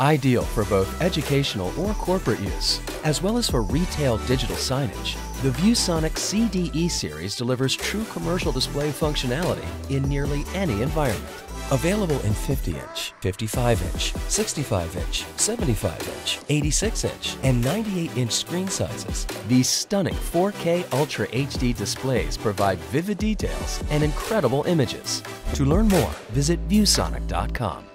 Ideal for both educational or corporate use, as well as for retail digital signage, the ViewSonic CDE series delivers true commercial display functionality in nearly any environment. Available in 50-inch, 55-inch, 65-inch, 75-inch, 86-inch, and 98-inch screen sizes, these stunning 4K Ultra HD displays provide vivid details and incredible images. To learn more, visit ViewSonic.com.